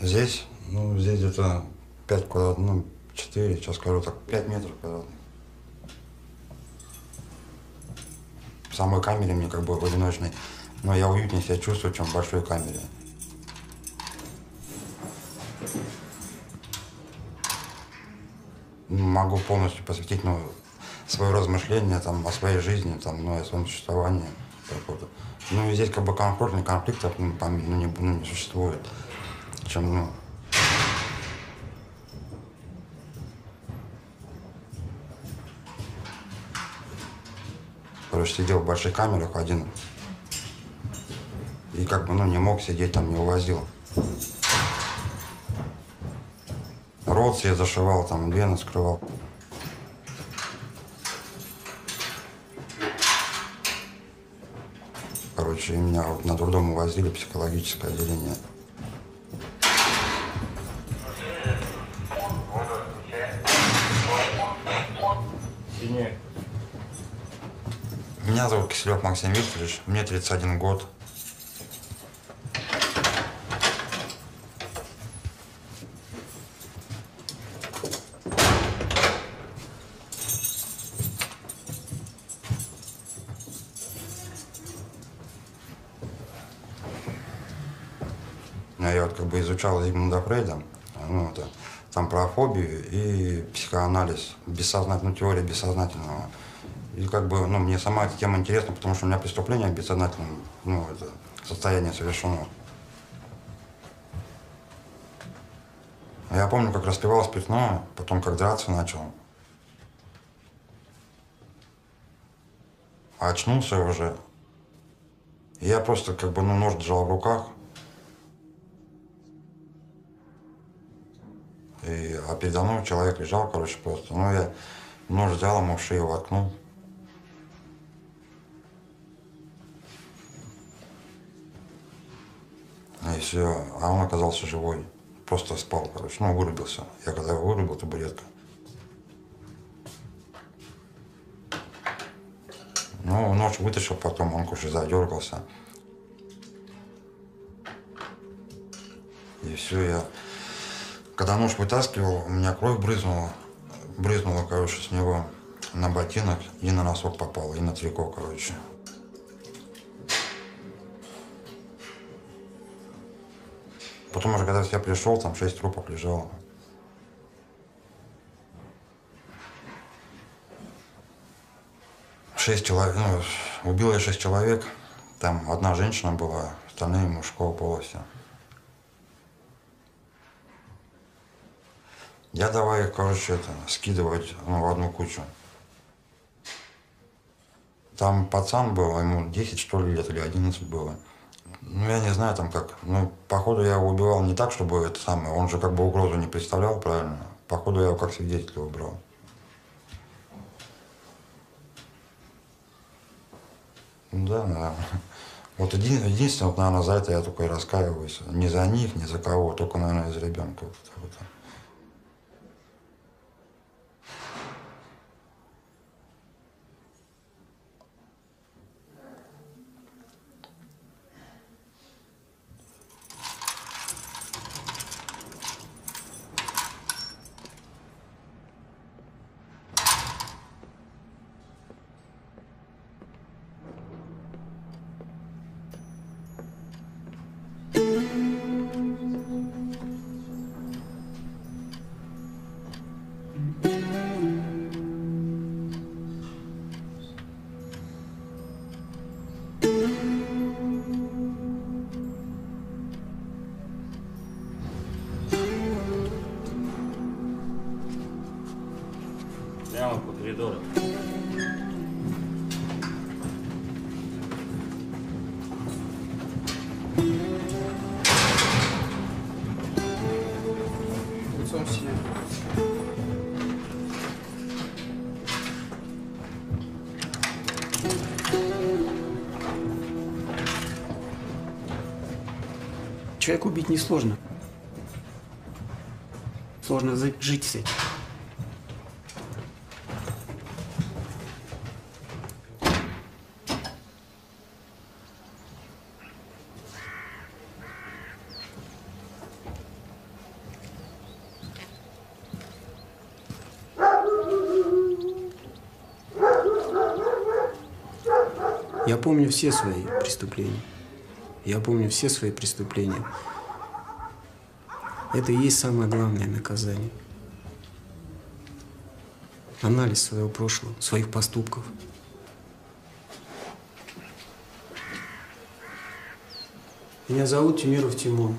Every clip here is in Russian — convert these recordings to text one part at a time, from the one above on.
Здесь, ну, здесь где-то 5 квадратных, ну, 4, сейчас скажу так, 5 метров квадратных. В самой камере мне как бы в одиночной, но я уютнее себя чувствую, чем в большой камере. Могу полностью посвятить ну, свое размышление там, о своей жизни, там, ну, о своем существовании. Ну, и здесь как бы комфортный конфликтов ну, ну, не, ну, не существует, чем, ну, Короче, сидел в больших камерах один. И как бы, ну, не мог сидеть там, не увозил. Рот себе зашивал, там, вены скрывал. Короче, меня вот на трудом увозили в психологическое отделение. Киселев Максим Викторович, мне 31 год. Я вот как бы изучал Зигмунда Фрейда, ну, это, там про фобию и психоанализ, бессознательную теорию бессознательного. Как бы, ну, мне сама эта тема интересна, потому что у меня преступление в бессознательном, ну, это, состоянии совершено. Я помню, как распивал спиртное, потом как драться начал. А очнулся уже. И я просто как бы, ну, нож держал в руках. И, а передо мной человек лежал, короче, просто. Ну, я нож взял, ему в шею воткнул. И все. А он оказался живой. Просто спал, короче. Ну, вырубился. Я когда его вырубил, табуретка. Ну, нож вытащил потом, он, короче, задергался. И все, я... Когда нож вытаскивал, у меня кровь брызнула. Брызнула, короче, с него на ботинок и на носок попала, и на трико, короче. Потом уже, когда я пришел, там шесть трупов лежало. Шесть человек, ну, убил я шесть человек. Там одна женщина была, остальные мужского пола все. Я давай их, короче, это, скидывать ну, в одну кучу. Там пацан был, ему 10 что ли лет или 11 было. Ну, я не знаю там как. Ну, походу я его убивал не так, чтобы это самое. Он же как бы угрозу не представлял, правильно? Походу я его как свидетеля убрал. Ну Да, наверное. Вот един, единственное, вот, наверное, за это я только и раскаиваюсь. Не за них, не за кого, только, наверное, из ребенка. Вот, вот. человека убить несложно. Сложно жить с этим. Я помню все свои преступления. Я помню все свои преступления. Это и есть самое главное наказание. Анализ своего прошлого, своих поступков. Меня зовут Тимиров Тимон.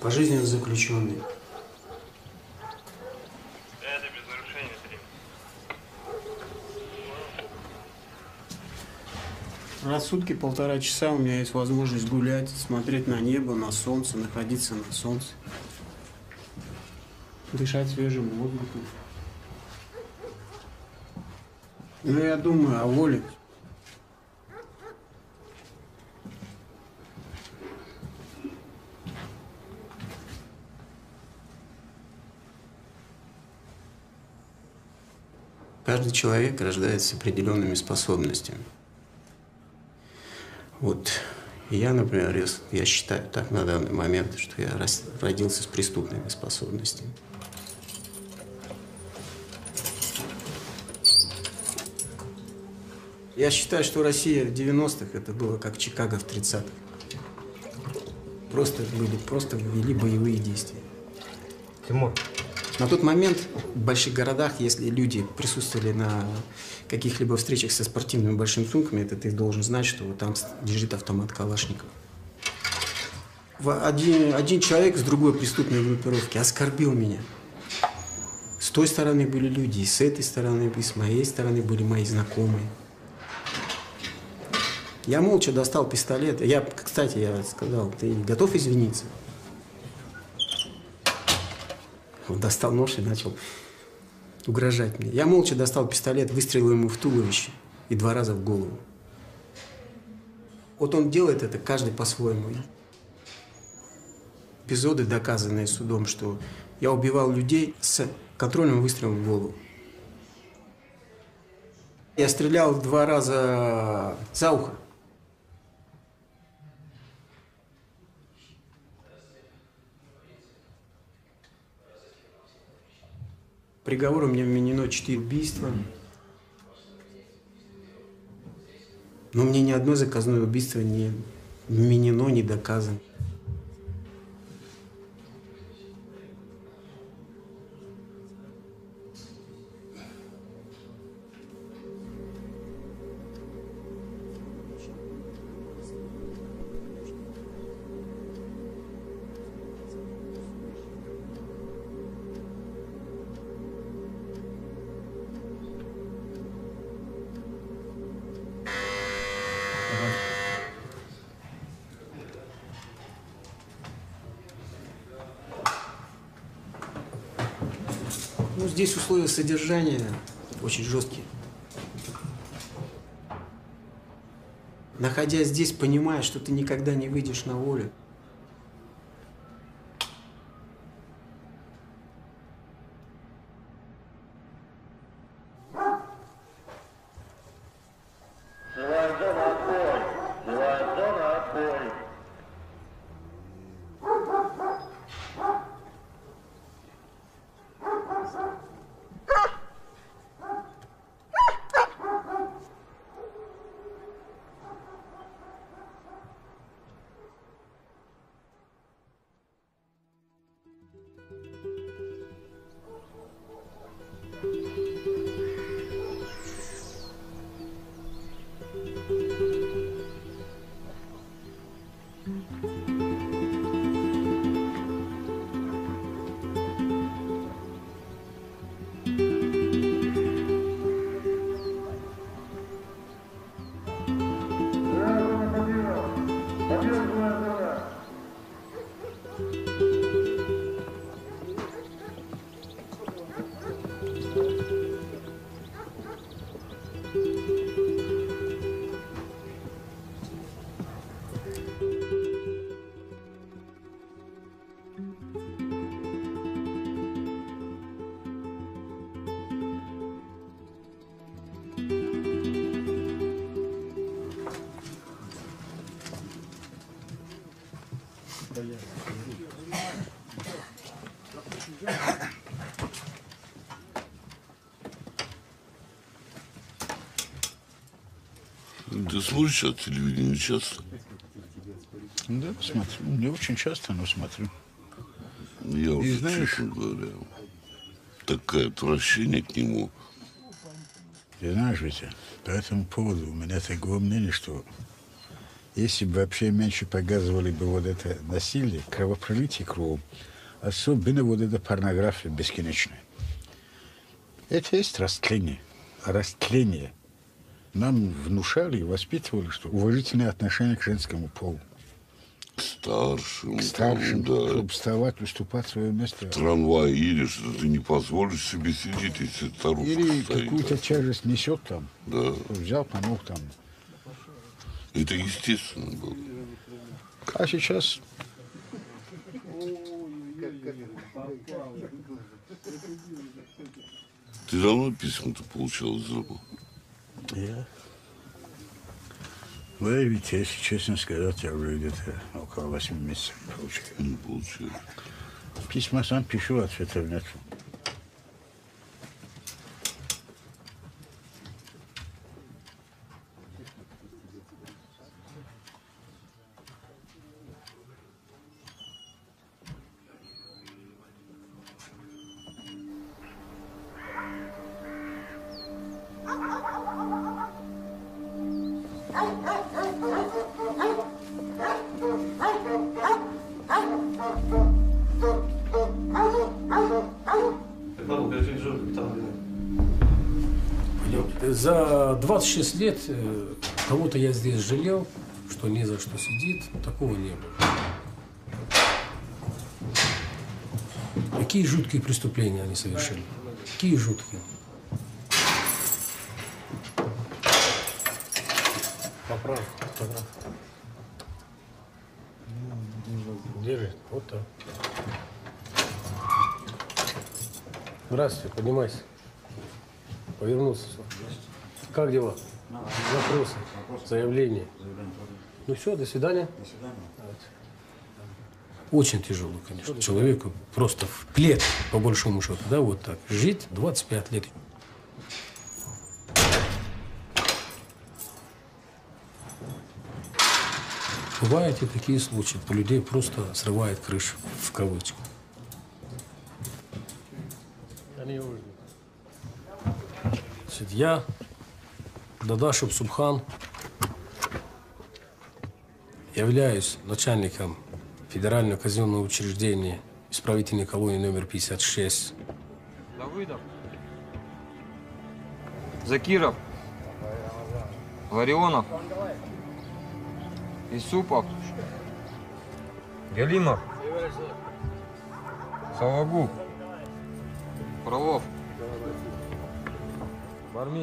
Пожизненно заключенный. Это без нарушения времени. Сутки полтора часа у меня есть возможность гулять, смотреть на небо, на солнце, находиться на солнце. Дышать свежим воздухом. Но я думаю о воле. Каждый человек рождается с определенными способностями. Вот я, например, рос- я считаю так на данный момент, что я родился с преступными способностями. Я считаю, что Россия в 90-х это было как Чикаго в 30-х. Просто были, просто ввели боевые действия. Тимур, На тот момент в больших городах, если люди присутствовали на каких-либо встречах со спортивными большими сумками, это ты должен знать, что там лежит автомат Калашникова. Один, один человек с другой преступной группировки оскорбил меня. С той стороны были люди, и с этой стороны, и с моей стороны были мои знакомые. Я молча достал пистолет. Я, кстати, я сказал, ты готов извиниться? Он достал нож и начал угрожать мне. Я молча достал пистолет, выстрелил ему в туловище и два раза в голову. Вот он делает это каждый по-своему. Эпизоды, доказанные судом, что я убивал людей с контрольным выстрелом в голову. Я стрелял два раза за ухо. Приговором мне вменено четыре убийства. Но мне ни одно заказное убийство не вменено, не доказано. Условия содержания очень жесткие. Находясь здесь, понимая, что ты никогда не выйдешь на волю. Ты смотришь сейчас телевидение часто? Да, смотрю. Не очень часто, но смотрю. Я уже, знаешь- честно говоря, такое отвращение к нему. Ты знаешь, Витя, по этому поводу у меня такое мнение, что если бы вообще меньше показывали бы вот это насилие, кровопролитие кровом, особенно вот эта порнография бесконечная. Это есть растление. Растление нам внушали и воспитывали, что уважительное отношение к женскому полу, К старшим. к старшим, там, да. чтобы вставать, уступать свое место. Трамвай едешь, ты не позволишь себе сидеть, если старушка Или стоит. какую-то тяжесть несет там, Да, взял, помог там. это естественно было. А сейчас Ты давно письма-то получал из дома? Я? Да, ведь, если честно сказать, я уже где-то около восьми месяцев получаю. Получил. Письма сам пишу, ответов нет. 26 лет э, кого-то я здесь жалел, что не за что сидит. Такого не было. Какие жуткие преступления они совершили? Какие жуткие? Поправь, поправь. Держи, вот так. Здравствуйте, поднимайся. Повернулся. Как дела? Вопросы, заявления. Ну все, до свидания. До свидания. Очень тяжело, конечно. Человеку просто в клетке, по большому счету, да, вот так. Жить 25 лет. Бывают и такие случаи, у людей просто срывает крышу, в кавычках. Значит, я, Дадашев Субхан, являюсь начальником Федерального казенного учреждения исправительной колонии номер 56. Давыдов. Закиров. Ларионов. Исупов. Галимов. Сологуб. Фролов.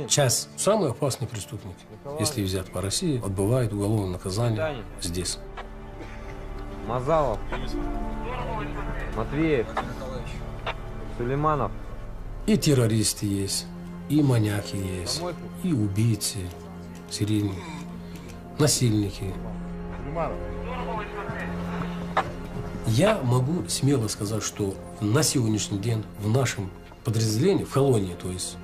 Сейчас самый опасный преступник, если взят по России, отбывает уголовное наказание здесь. Мазалов. Матвеев. Сулейманов. И террористы есть, и маньяки есть, и убийцы, серийные, насильники. Я могу смело сказать, что на сегодняшний день в нашем подразделении, в колонии, то есть,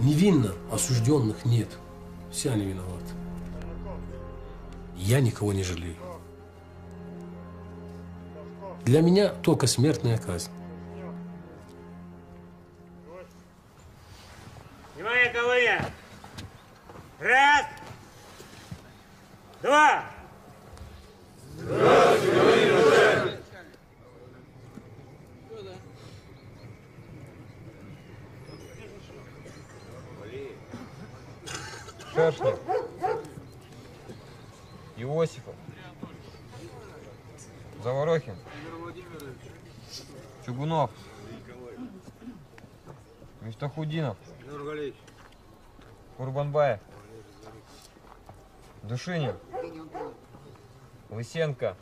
невинно осужденных нет. Все они виноваты. Я никого не жалею. Для меня только смертная казнь. Мифтахудинов. Курбанбаев. Душинин. Лысенко.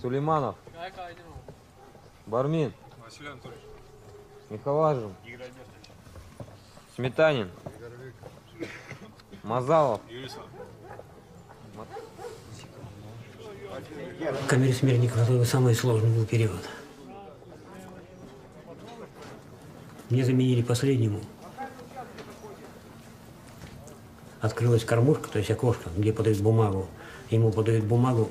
Сулейманов. Бармин. Михалажин. Сметанин. Мазалов. В камере смертников это самый сложный был период. Мне заменили последнему открылась кормушка, то есть окошко, где подают бумагу. Ему подают бумагу,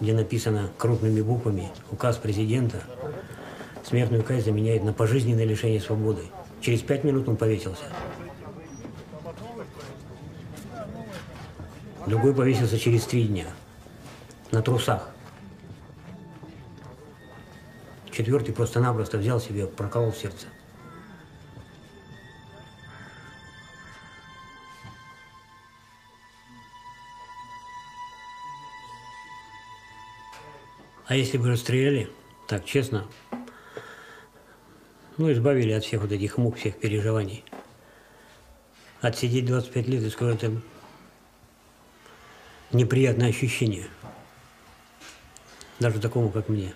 где написано крупными буквами указ президента. Смертную казнь заменяет на пожизненное лишение свободы. Через пять минут он повесился. Другой повесился через три дня. На трусах. Четвертый просто-напросто взял себе, проколол сердце. А если бы расстреляли, так честно, ну, избавили от всех вот этих мук, всех переживаний. Отсидеть 25 лет, это неприятное ощущение. Даже такому, как мне.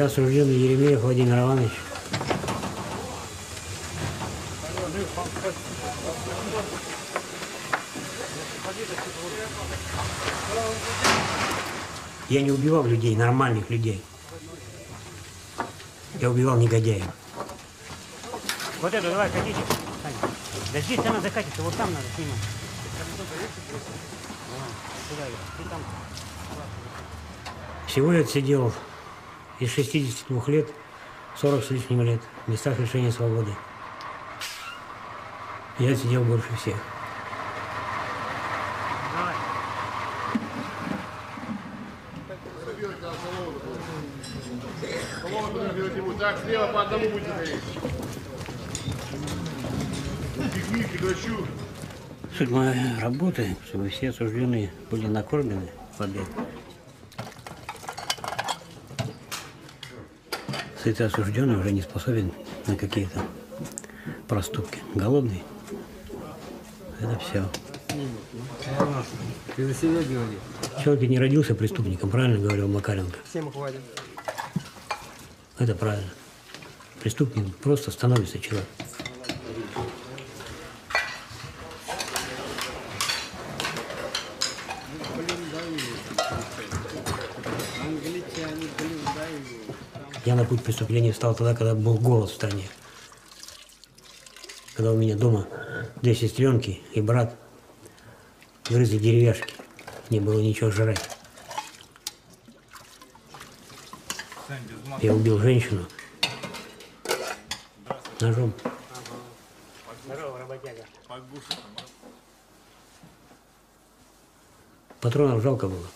Я осужденный Еремеев Владимир Иванович. Я не убивал людей, нормальных людей. Я убивал негодяев. Вот это давай, хотите? Да здесь она закатится, вот там надо снимать. Всего я отсидел из 62 лет 40 с лишним лет в местах лишения свободы. Я отсидел больше всех. Суть моей работы, чтобы все осужденные были накормлены в обед. Сытый осужденный уже не способен на какие-то проступки. Голодный – это все. Ты за себя говори. Человек не родился преступником, правильно говорил Макаренко? Всем хватит. Это правильно. Преступник просто становится человек. На путь преступления встал тогда, когда был голод в стране. Когда у меня дома две сестренки и брат грызли деревяшки. Не было ничего жрать. Я убил женщину ножом. Здорово, работяга. Патронов жалко было.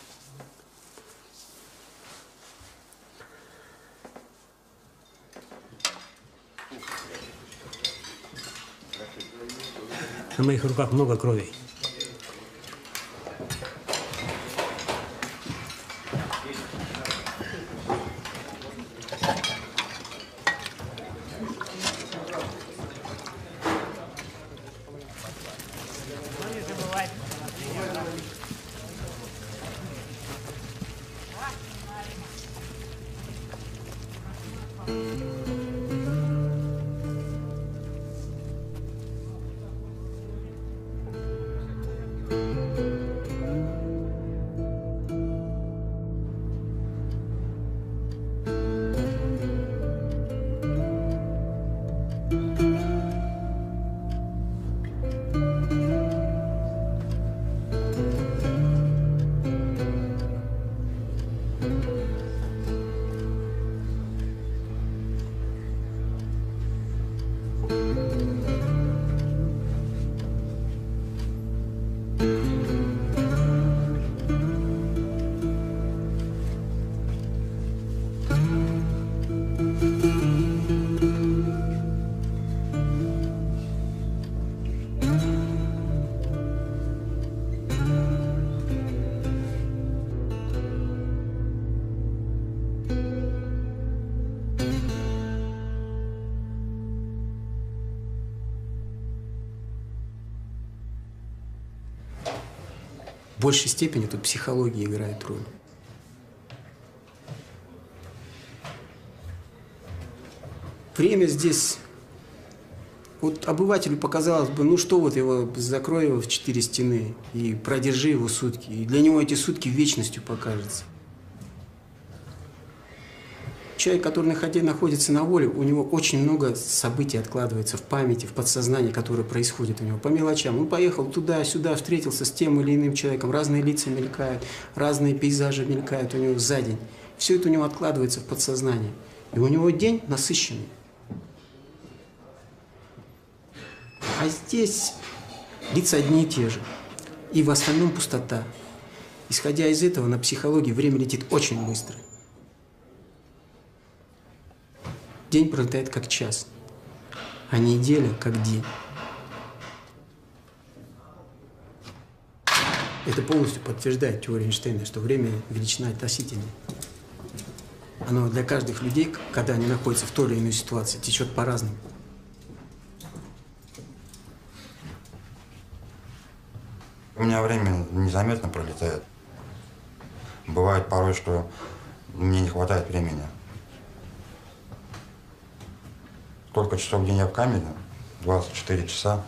На моих руках много крови. Большей степени тут психология играет роль. Время здесь Вот обывателю показалось бы, ну что вот его, закрой его в четыре стены и продержи его сутки. И для него эти сутки вечностью покажутся. Человек, который находи- находится на воле, у него очень много событий откладывается в памяти, в подсознании, которые происходят у него по мелочам. Он поехал туда-сюда, встретился с тем или иным человеком, разные лица мелькают, разные пейзажи мелькают у него за день. Все это у него откладывается в подсознании. И у него день насыщенный. А здесь лица одни и те же. И в остальном пустота. Исходя из этого, на психологии время летит очень быстро. День пролетает как час, а неделя как день. Это полностью подтверждает теорию Эйнштейна, что время – величина относительная. Оно для каждых людей, когда они находятся в той или иной ситуации, течет по-разному. У меня время незаметно пролетает. Бывает порой, что мне не хватает времени. Сколько часов в день я в камере? 24 часа.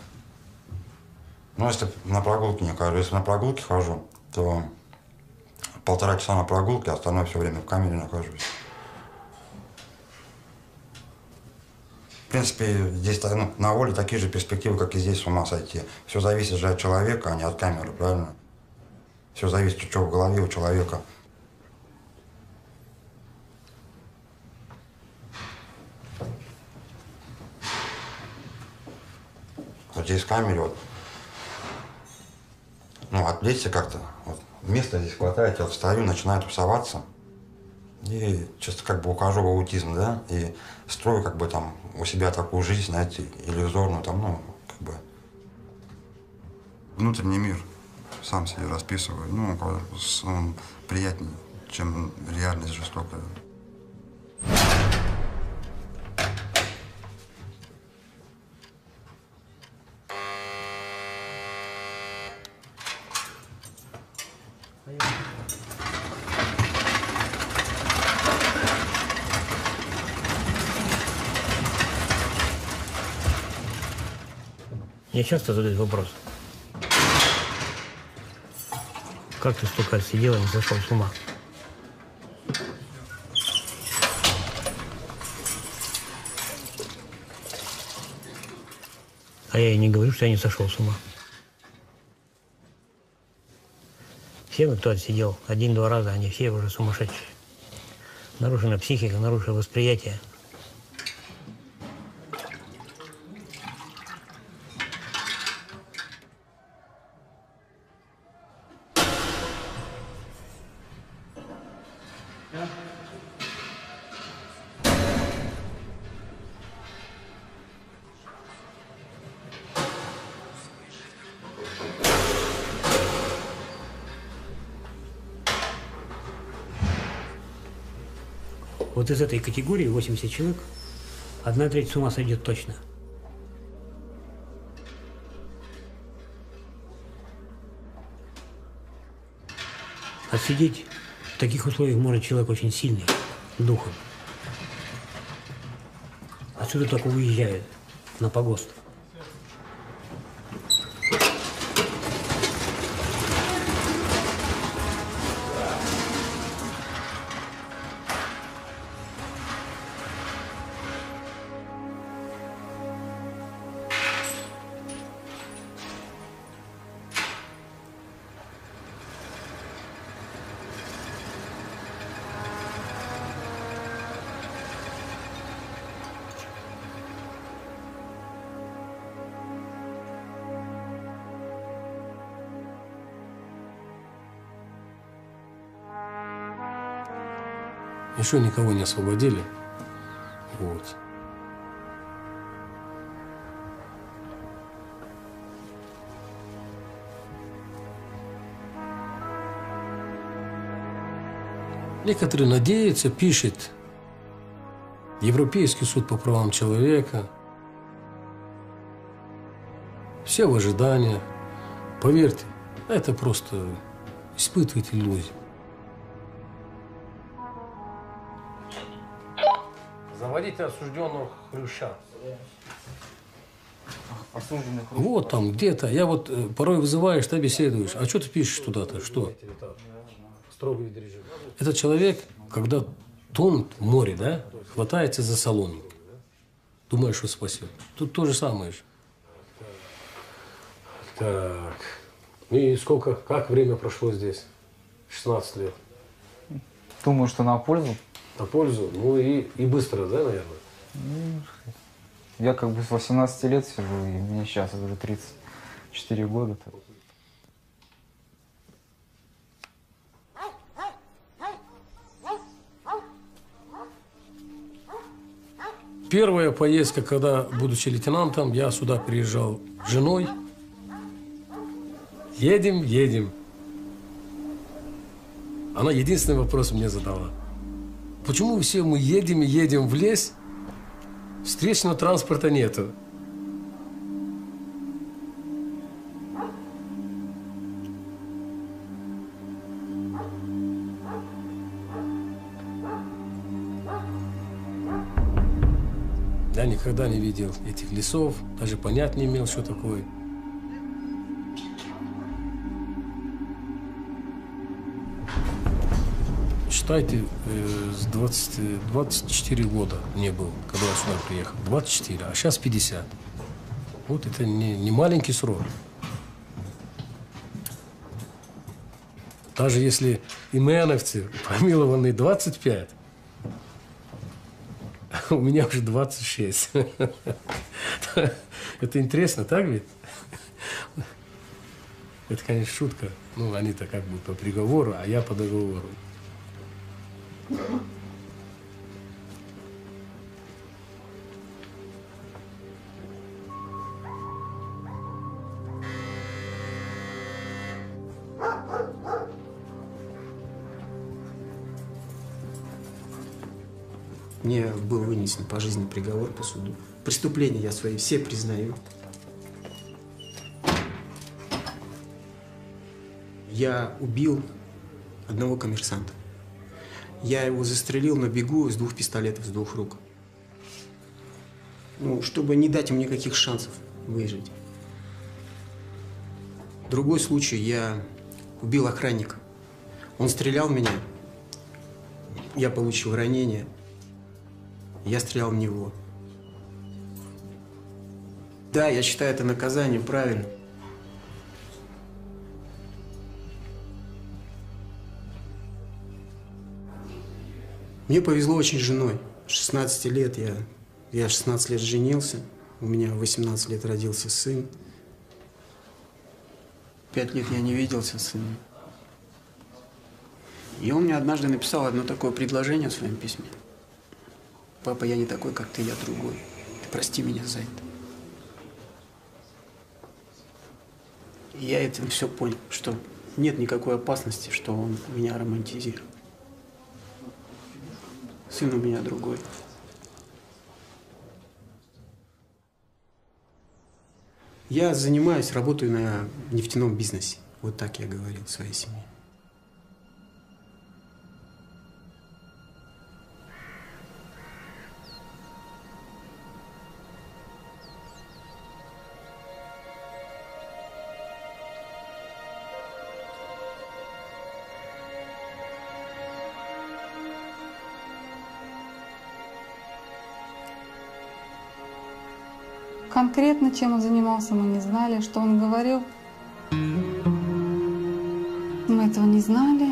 Ну, если на прогулке не хожу, если на прогулке хожу, то полтора часа на прогулке, а остальное все время в камере нахожусь. В принципе, здесь ну, на воле такие же перспективы, как и здесь с ума сойти. Все зависит же от человека, а не от камеры, правильно? Все зависит, что в голове у человека. Здесь в камере вот, ну, отвлечься как-то. Вот, места здесь хватает, я встаю, начинаю тусоваться. И чисто как бы ухожу в аутизм, да, и строю как бы там у себя такую жизнь, знаете, иллюзорную, там, ну, как бы внутренний мир сам себе расписываю. Ну, он приятнее, чем реальность жестокая. Мне часто задают вопрос. Как ты столько сидел и не сошел с ума? А я и не говорю, что я не сошел с ума. Все мы, кто отсидел один-два раза, они все уже сумасшедшие. Нарушена психика, нарушено восприятие. Вот из этой категории 80 человек, одна треть с ума сойдет точно. Отсидеть в таких условиях может человек очень сильный, духом. Отсюда только уезжают на погост. Еще никого не освободили. Вот. Некоторые надеются, пишет Европейский суд по правам человека. Все в ожиданиях. Поверьте, это просто испытывать иллюзии. Хруща. осужденных. Вот там где-то. Я вот э, порой вызываешь, ты беседуешь. А что ты пишешь туда-то? Что? Строгий режим. Этот человек, когда тонут в море, да, хватается за соломинку. Думаешь, что спасет. Тут то же самое же. Так. И сколько, как время прошло здесь? 16 лет. Думаю, что на пользу. На пользу. Ну и, и быстро, да, наверное? Я как бы с 18 лет сижу, и мне сейчас уже 34 года. -то. Первая поездка, когда, будучи лейтенантом, я сюда приезжал с женой. Едем, едем. Она единственный вопрос мне задала. Почему все мы едем и едем в лес, встречного транспорта нету? Я никогда не видел этих лесов, даже понять не имел, что такое. Считайте, э, с 20, 24 года не был, когда я сюда приехал. 24, а сейчас 50. Вот это не, не маленький срок. Даже если именовцы помилованные 25, у меня уже 26. Это интересно, так ведь? Это, конечно, шутка. Ну, они-то как бы по приговору, а я по договору. Пожизненный приговор по суду. Преступления я свои все признаю. Я убил одного коммерсанта. Я его застрелил на бегу с двух пистолетов, с двух рук. Ну, чтобы не дать им никаких шансов выжить. Другой случай, я убил охранника. Он стрелял в меня. Я получил ранение. Я стрелял в него. Да, я считаю это наказанием правильно. Мне повезло очень с женой. 16 лет я, я 16 лет женился, у меня в 18 лет родился сын. Пять лет я не виделся с сыном. И он мне однажды написал одно такое предложение в своем письме. Папа, я не такой, как ты, я другой. Ты прости меня за это. И я этим все понял, что нет никакой опасности, что он меня романтизирует. Сын у меня другой. Я занимаюсь, работаю на нефтяном бизнесе. Вот так я говорил своей семье. Конкретно, чем он занимался, мы не знали. Что он говорил, мы этого не знали.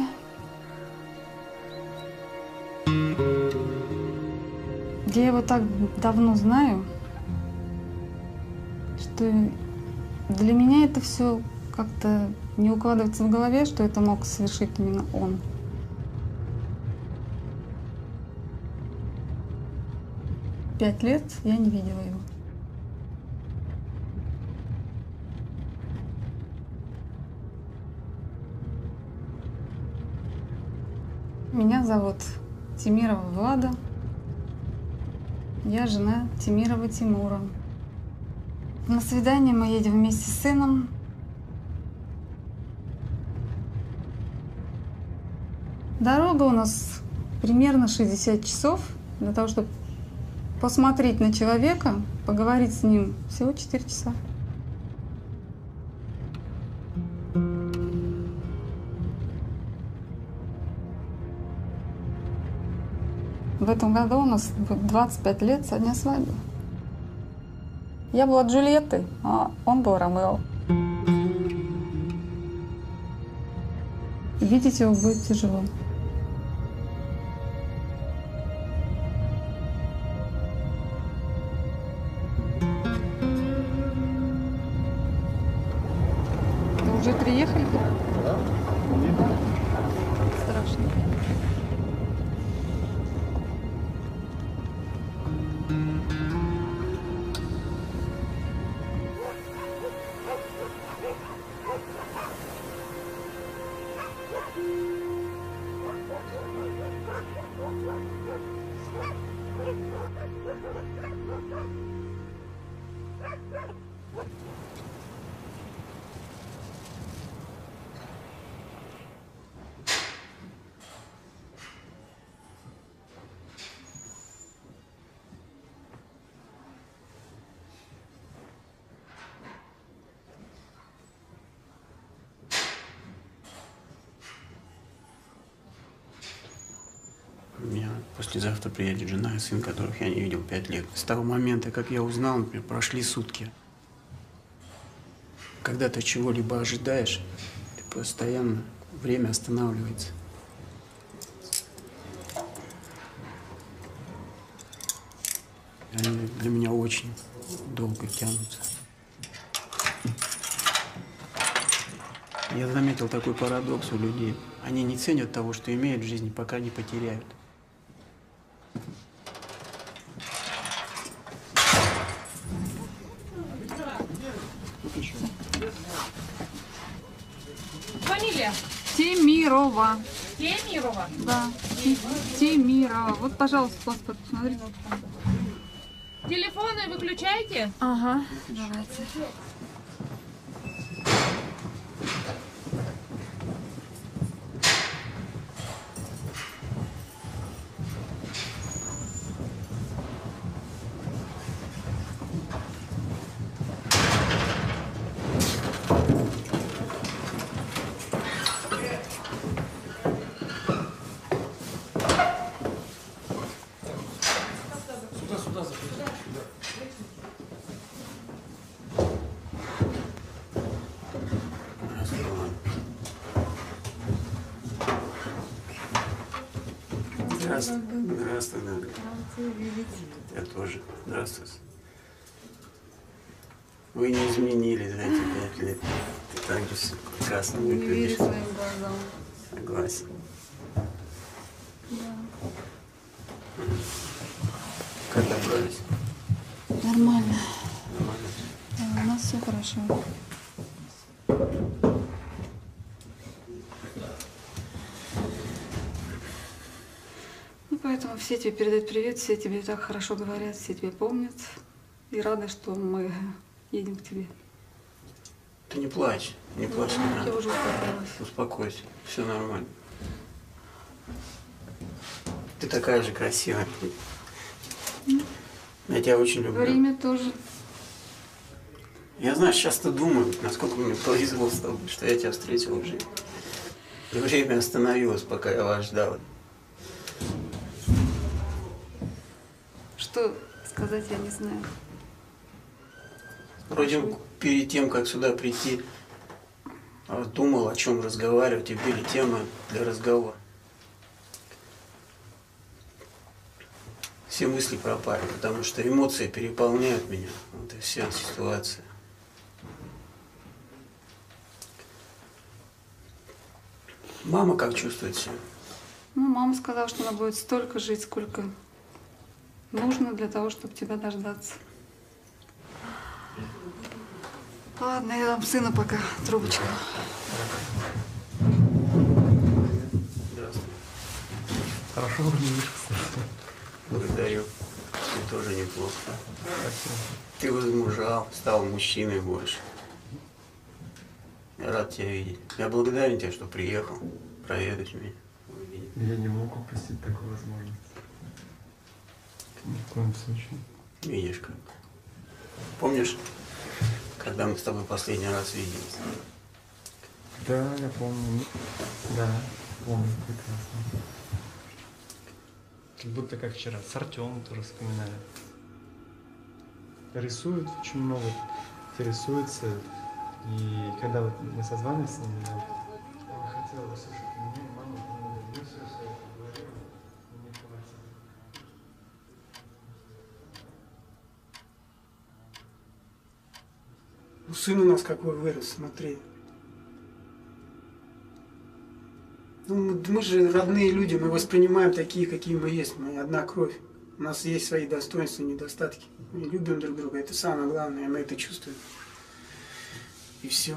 Я его так давно знаю, что для меня это все как-то не укладывается в голове, что это мог совершить именно он. Пять лет я не видела его. Меня зовут Тимирова Влада. Я жена Тимирова Тимура. На свидание мы едем вместе с сыном. Дорога у нас примерно 60 часов для того, чтобы посмотреть на человека, поговорить с ним всего 4 часа. Году у нас будет 25 лет со дня свадьбы. Я была Джульеттой, а он был Ромео. Видеть его будет тяжело. Вы уже приехали? Да. Страшно. Послезавтра приедет жена и сын, которых я не видел пять лет. С того момента, как я узнал, например, прошли сутки. Когда ты чего-либо ожидаешь, ты постоянно, время останавливается. Они для меня очень долго тянутся. Я заметил такой парадокс у людей. Они не ценят того, что имеют в жизни, пока не потеряют. Фамилия? Темирова. Темирова? Да. Темирова. Вот, пожалуйста, паспорт посмотрите. Телефоны выключайте? Ага, давайте. Здравствуй. Здравствуй, Надя. Я тоже. Здравствуй. Вы не изменились за эти пять лет. Ты так же прекрасно Не верю выглядишь. своим глазам. Согласен. Да. Как добрались? Нормально. Да, у нас все хорошо. Все тебе передают привет, все тебе так хорошо говорят, все тебе помнят. И рады, что мы едем к тебе. Ты не плачь. Не плачь. не Я надо. уже успокоилась. Успокойся. Все нормально. Ты такая же красивая. Я тебя очень люблю. Время тоже. Я, знаешь, часто думаю, насколько мне повезло с тобой, что я тебя встретил в жизни. И время остановилось, пока я вас ждал. Что сказать, я не знаю. Вроде перед тем, как сюда прийти, а, думал, о чем разговаривать, и были темы для разговора. Все мысли пропали, потому что эмоции переполняют меня. Вот и вся ситуация. Мама как чувствует себя? Ну, мама сказала, что она будет столько жить, сколько нужно для того, чтобы тебя дождаться. Ладно, я дам сыну пока трубочку. Здравствуй. Хорошо выглядишь. Благодарю. Ты тоже неплохо. Ты возмужал, стал мужчиной больше. Я рад тебя видеть. Я благодарен тебе, что приехал проведать меня. увидеть. Я не мог упустить такую возможность. Ни в коем случае. Видишь как. Помнишь, когда мы с тобой последний раз виделись? Да, я помню. Да, помню прекрасно. Как будто как вчера. С Артемом тоже вспоминаю. Рисует очень много, интересуется. И когда вот мы созванивались с ним, я он хотел услышать меня, мама, ну, все, все это говорила, и мне хватит. Ну, сын у нас какой вырос, смотри. Ну, мы, же родные люди, мы воспринимаем такие, какие мы есть. Мы одна кровь. У нас есть свои достоинства, недостатки. Мы любим друг друга, это самое главное, мы это чувствуем. И все.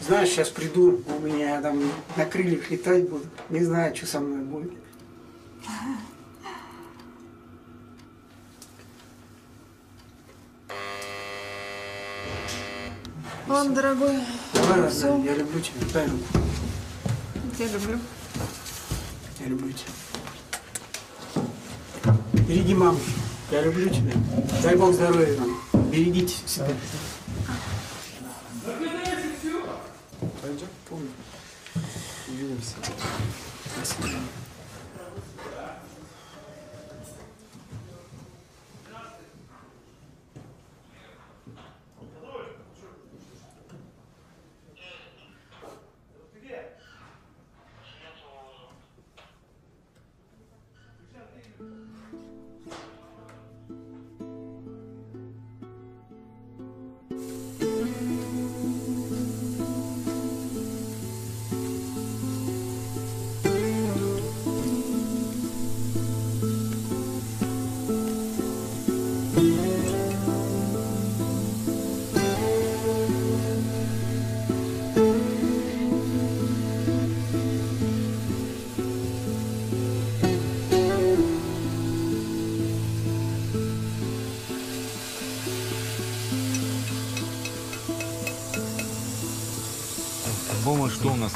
Знаешь, сейчас приду, у меня там на крыльях летать буду. Не знаю, что со мной будет. Ладно, дорогой. Давай, родная, я люблю тебя. Дай руку. Я люблю. Я люблю тебя. Береги маму. Я люблю тебя. Дай Бог здоровья вам. Берегите себя.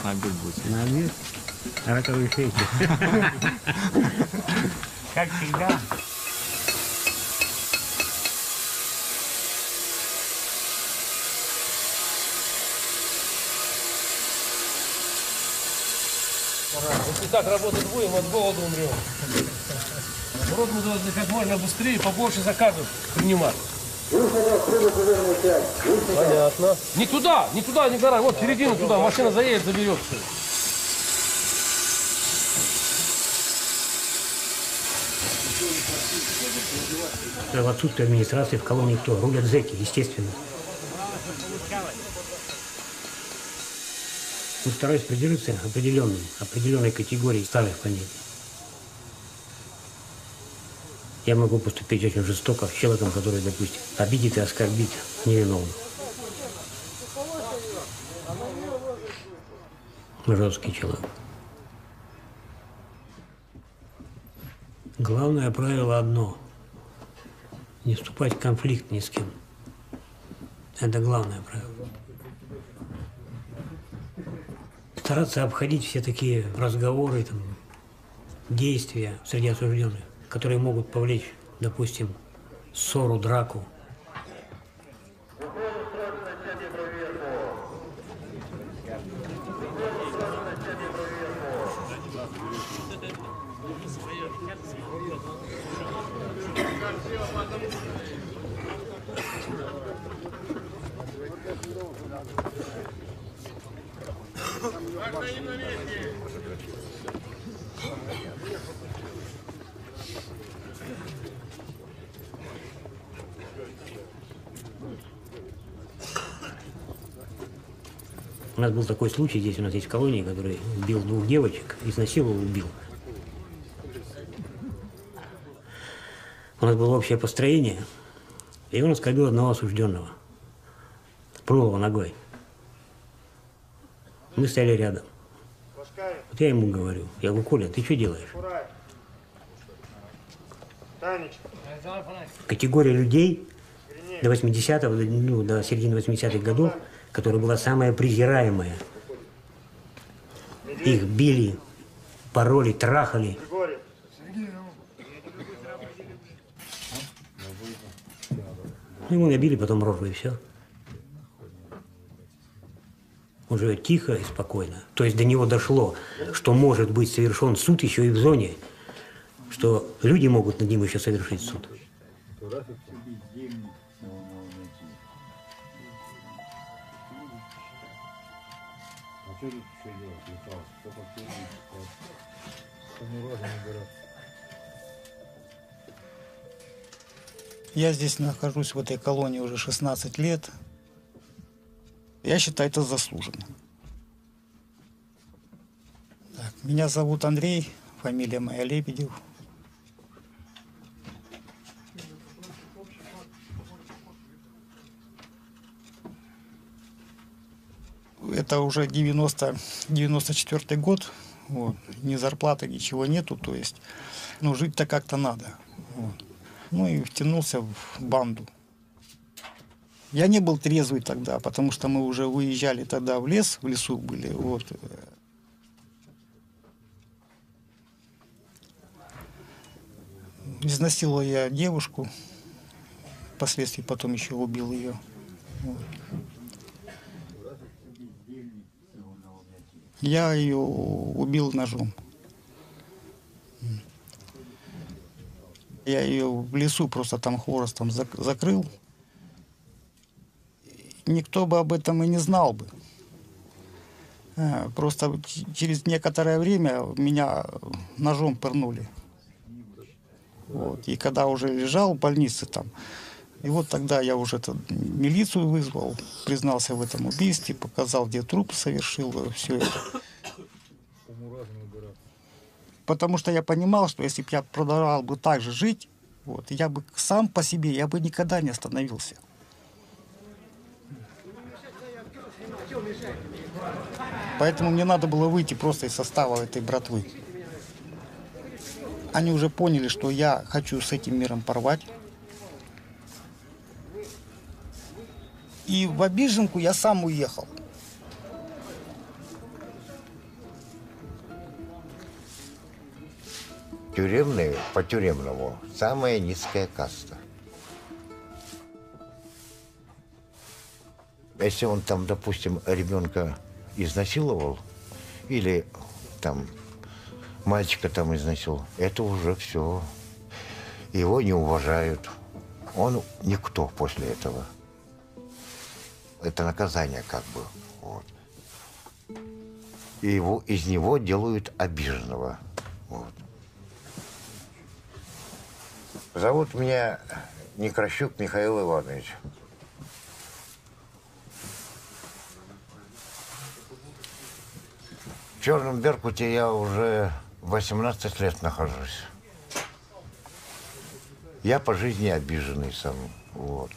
На обед будет? На обед раковые шейки. Как всегда. Если так работать будем, от голода умрем. Народ мы должны как можно быстрее, побольше заказов принимать. Понятно. Не туда, не туда, не гора. Вот середину туда, машина заедет, заберет все. В отсутствие администрации в колонии кто? Рулят зэки, естественно. Ну, стараюсь придерживаться определенной, определенной категории старых понятий. Я могу поступить очень жестоко с человеком, который, допустим, обидит и оскорбит невиновно. Жесткий человек. Главное правило одно. Не вступать в конфликт ни с кем. Это главное правило. Стараться обходить все такие разговоры, там, действия среди осужденных, которые могут повлечь, допустим, ссору, драку. Был такой случай, здесь у нас есть колония, который убил двух девочек, изнасиловал, убил. У нас было общее построение, и он оскорбил одного осужденного. Его ногой. Мы стояли рядом. Вот я ему говорю, я говорю, Коля, ты что делаешь? Категория людей до 80-го, до- ну, до середины 80-х годов, которая была самая презираемая. Их били, пороли, трахали. Ну, ему набили потом рожу и все. Живет тихо и спокойно. То есть до него дошло, что может быть совершен суд еще и в зоне, что люди могут над ним еще совершить суд. Я здесь нахожусь в этой колонии уже 16 лет. Я считаю это заслуженно. Так, меня зовут Андрей, фамилия моя Лебедев. Это уже 90, 94 год. Вот. Ни зарплаты, ничего нету. То есть, ну, жить-то как-то надо. Вот. Ну и втянулся в банду. Я не был трезвый тогда, потому что мы уже уезжали тогда в лес, в лесу были. Вот. Изнасиловал я девушку, впоследствии потом еще убил ее. Вот. Я ее убил ножом. Я ее в лесу просто там хворостом зак- закрыл. Никто бы об этом и не знал бы. Э, Просто через некоторое время меня ножом пырнули. Вот. И когда уже лежал в больнице там, и вот тогда я уже это, милицию вызвал, признался в этом убийстве, показал, где труп совершил, все это. Потому что я понимал, что если бы я продолжал бы так же жить, вот, я бы сам по себе, я бы никогда не остановился. Поэтому мне надо было выйти просто из состава этой братвы. Они уже поняли, что я хочу с этим миром порвать. И в обиженку я сам уехал. Тюремные по тюремному самая низкая каста. Если он там, допустим, ребенка изнасиловал или там мальчика там изнасиловал, это уже все. Его не уважают. Он никто после этого. Это наказание как бы. Вот. И его, из него делают обиженного. Вот. Зовут меня Некращук Михаил Иванович. В Черном Беркуте я уже 18 лет нахожусь. Я по жизни обиженный сам. Вот.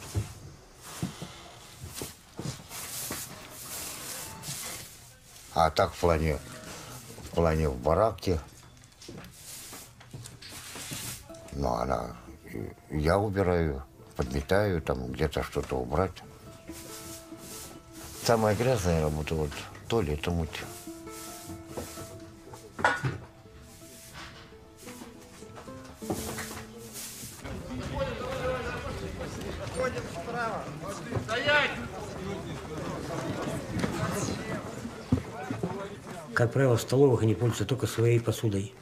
А так в плане, в плане в бараке, ну, она, я убираю, подметаю, там где-то что-то убрать. Самая грязная работа вот туалет мыть. Как правило, в столовых они пользуются только своей посудой.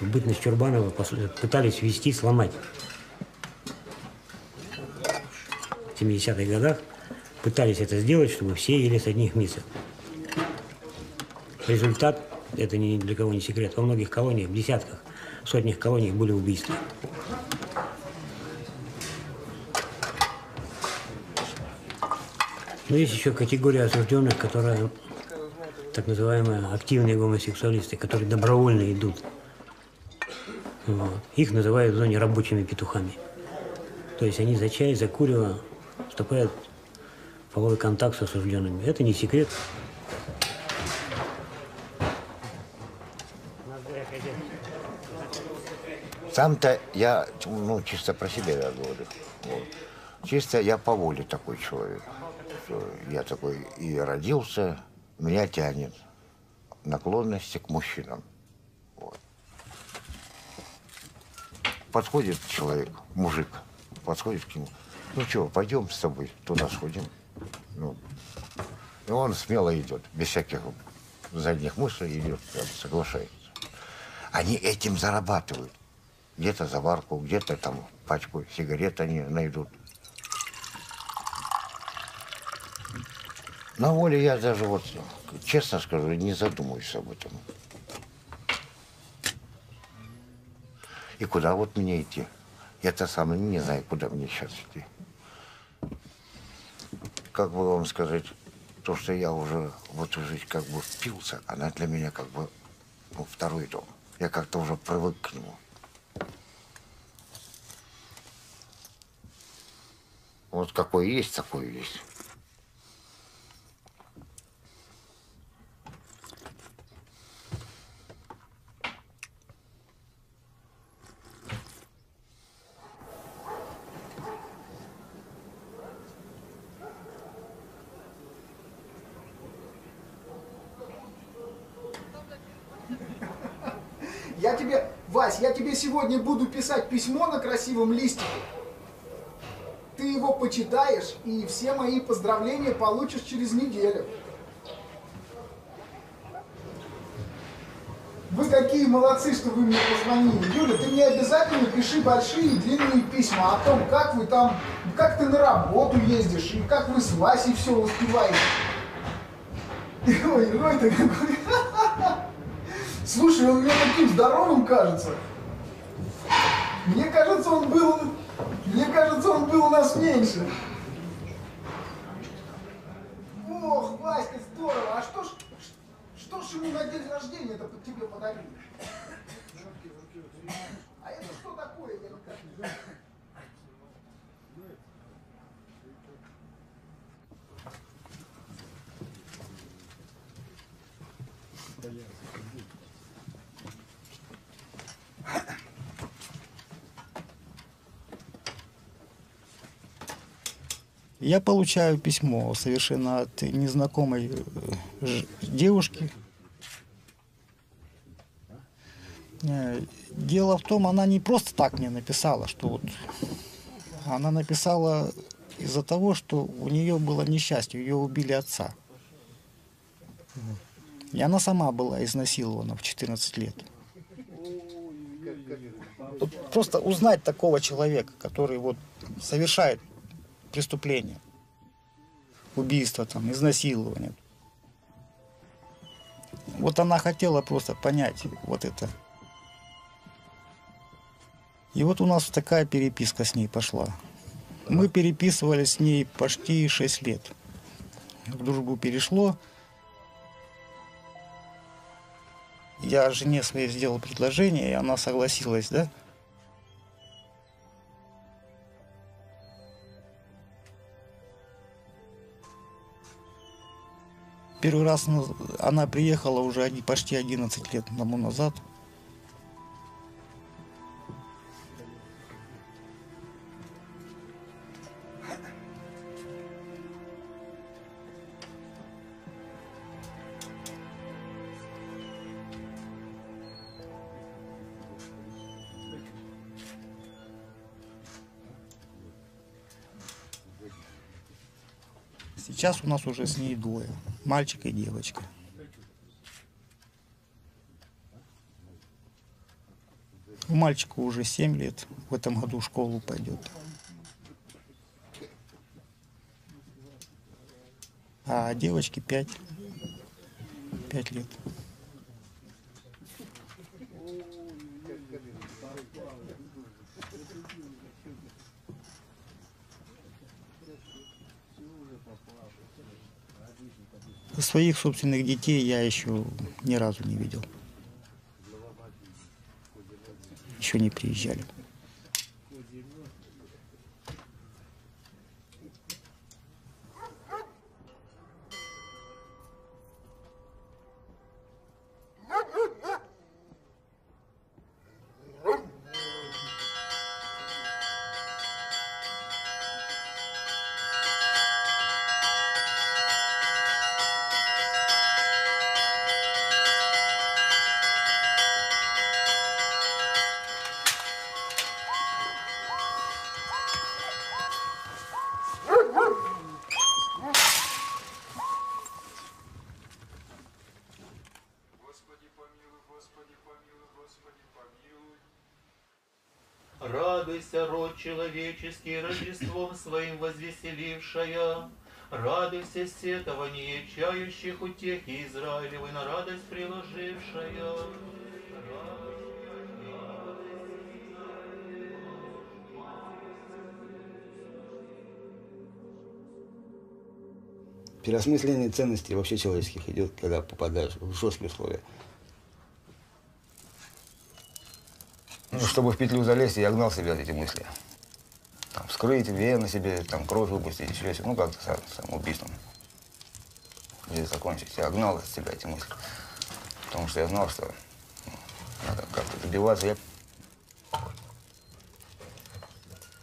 Бытность Чурбанова пытались ввести, сломать. В 70-х годах пытались это сделать, чтобы все ели с одних мисок. Результат, это ни для кого не секрет, во многих колониях, в десятках, сотнях колоний были убийства. Но есть еще категория осужденных, которая так называемые активные гомосексуалисты, которые добровольно идут. Вот. Их называют в зоне рабочими петухами. То есть они за чай, за курево вступают в половой контакт с осужденными. Это не секрет. Сам-то я, ну, чисто про себя я говорю. Вот. Чисто я по воле такой человек. Я такой и родился, меня тянет наклонности к мужчинам. Вот. Подходит человек, мужик, подходит к нему. ну что, пойдем с тобой туда сходим. Ну, и он смело идет, без всяких задних мыслей идет, соглашается. Они этим зарабатывают. Где-то заварку, где-то там пачку сигарет они найдут. На воле я даже вот, честно скажу, не задумываюсь об этом. И куда вот мне идти? Я-то сам не знаю, куда мне сейчас идти. Как бы вам сказать, то, что я уже в эту как бы впился, она для меня как бы ну, второй дом. Я как-то уже привык к нему. Вот какой есть, такой есть. Я тебе, Вась, я тебе сегодня буду писать письмо на красивом листике. Ты его почитаешь, и все мои поздравления получишь через неделю. Вы какие молодцы, что вы мне позвонили. Юля, ты мне обязательно пиши большие длинные письма о том, как вы там, как ты на работу ездишь, и как вы с Васей все успеваете. Ой, Рой-то какой. Слушай, он мне таким здоровым кажется. Мне кажется, он был... Кажется, он был у нас меньше. Ох, Васька, здорово. А что ж, что ж ему на день рождения это под тебе подарили? А это что такое? Я никак не знаю. Я получаю письмо совершенно от незнакомой э, девушки. Э, Дело в том, она не просто так мне написала, что вот она написала из-за того, что у нее было несчастье, ее убили отца. И она сама была изнасилована в 14 лет. Просто узнать такого человека, который вот совершает преступление, убийство, там, изнасилование. Вот она хотела просто понять вот это. И вот у нас такая переписка с ней пошла. Мы переписывались с ней почти 6 лет. В дружбу перешло. Я жене своей сделал предложение, и она согласилась, да? Первый раз она- она приехала уже почти 11 лет тому назад. Сейчас у нас уже с ней двое. Мальчик и девочка. У мальчика уже 7 лет. В этом году в школу пойдет. А девочке 5. 5 лет. Своих собственных детей я еще ни разу не видел. Еще не приезжали. Радуйся, род человеческий, Рождеством своим возвеселившая. Радуйся, сетование чающих утехи Израилевой на радость приложившая. Переосмысление ценностей вообще человеческих идет, когда попадаешь в жесткие условия. Ну, чтобы в петлю залезть, я гнал себя эти мысли. Там, вскрыть вены себе, там, кровь выпустить, еще что Ну, как-то сам, самоубийством. Здесь закончить. Я гнал от себя эти мысли. Потому что я знал, что ну, надо как-то добиваться. Я...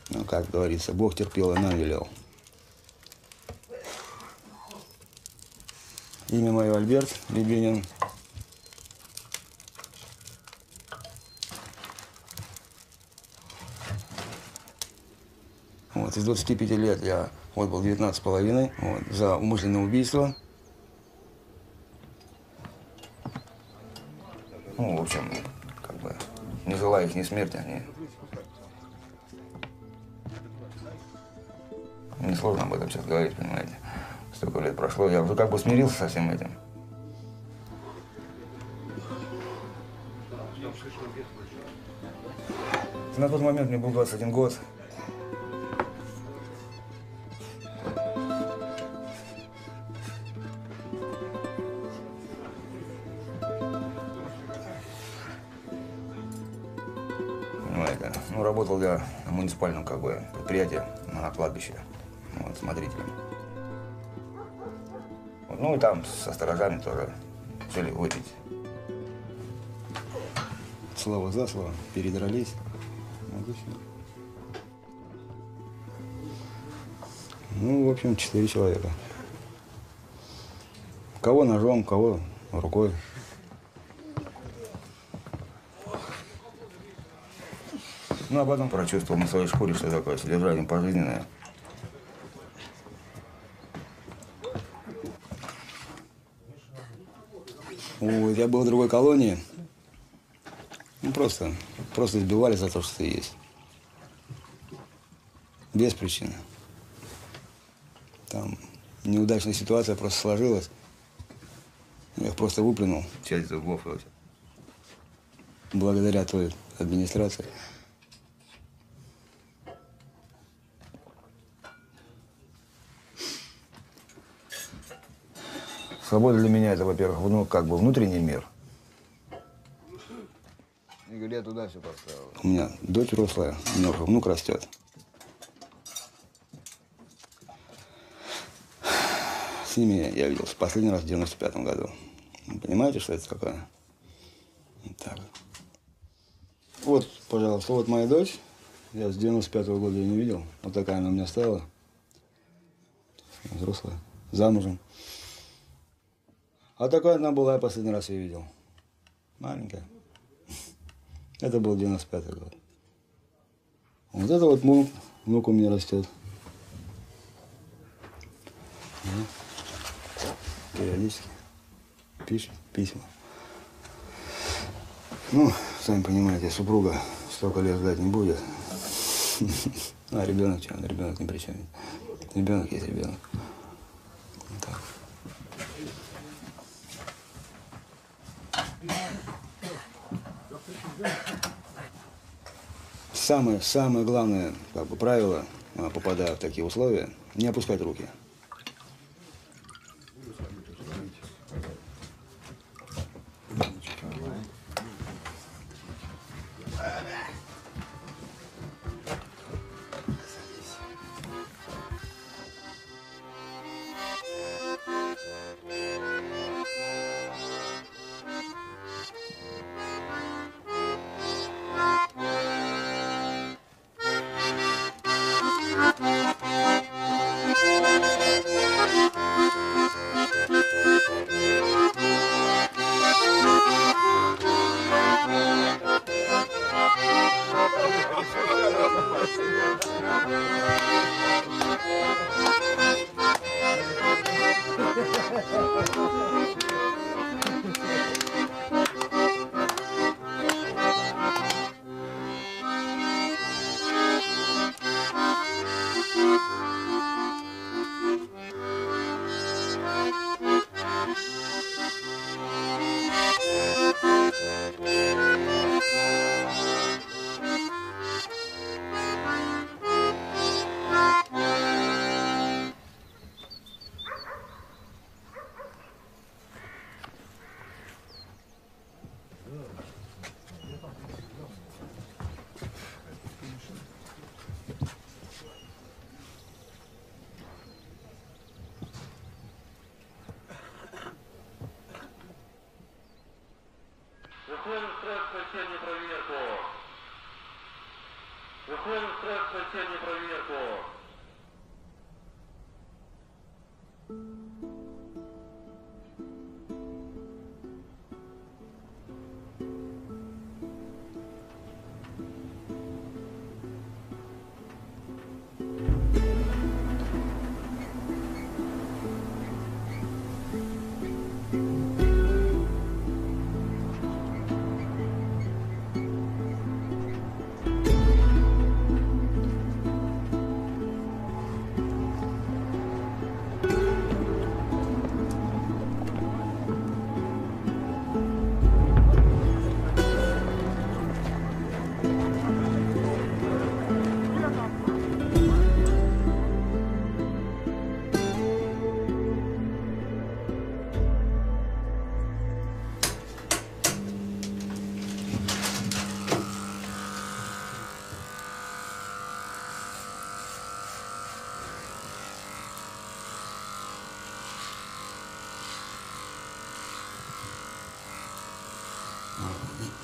Ну, как говорится, Бог терпел и нам велел. Имя мое Альберт Рябинин. Из 25 лет я отбыл 19 с половиной вот, за умышленное убийство. Ну, в общем, как бы, не желаю их ни смерти, ни... Мне сложно об этом сейчас говорить, понимаете. Столько лет прошло, я уже как бы смирился со всем этим. На тот момент мне был 21 год. Муниципальном как бы предприятии на кладбище, вот, смотрителем. Вот, Ну и там со сторожами тоже жили выпить. Слово за слово, передрались. Вот и всё. Ну, в общем, четыре человека. Кого ножом, кого рукой. Ну, а потом прочувствовал на своей шкуре, что такое содержание пожизненное. Вот, я был в другой колонии. Ну, просто, просто избивали за то, что ты есть. Без причины. Там неудачная ситуация просто сложилась. Я их просто выплюнул. Часть зубов. Благодаря той администрации. Свобода для меня это, во-первых, ну, как бы внутренний мир. Игорь, я туда все поставил. У меня дочь меня уже внук растет. С ними я виделся последний раз в 95 году. Вы понимаете, что это такое? Вот так. Вот, пожалуйста, вот моя дочь. Я с 95 года ее не видел. Вот такая она у меня стала. Взрослая. Замужем. А такая она была, я последний раз ее видел. Маленькая. Это был 95 год. Вот это вот внук, внук у меня растет. Периодически пишет письма. Ну, сами понимаете, супруга столько лет ждать не будет. А ребенок что? Ребенок ни при чем. Ребенок есть ребенок. Самое, самое главное как бы, правило, а, попадая в такие условия, не опускать руки.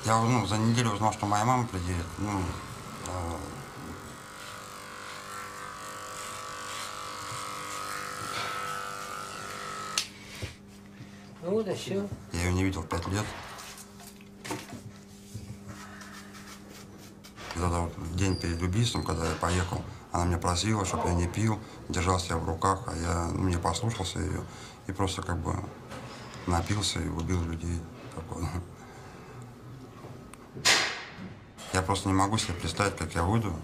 Я ну, за неделю узнал, что моя мама приедет. Ну, э, Ну вот и все. я ее не видел пять лет. И тогда вот день перед убийством, когда я поехал, она меня просила, чтобы я не пил, держал себя в руках, а я ну, не послушался ее и просто как бы напился и убил людей. Такое. Я просто не могу себе представить, как я выйду,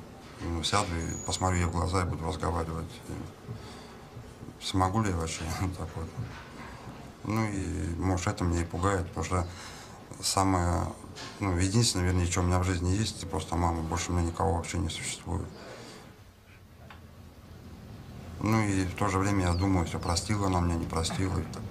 ну, сяду и посмотрю ей в глаза и буду разговаривать. И смогу ли я вообще так вот? Ну и, может, это меня и пугает, потому что самое, ну, единственное, вернее, что у меня в жизни есть, это просто мама. Больше у меня никого вообще не существует. Ну и в то же время я думаю, все простила она меня, не простила. И так.